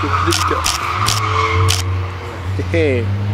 çok güzel bir Hey.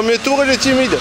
premier tour, il est timide.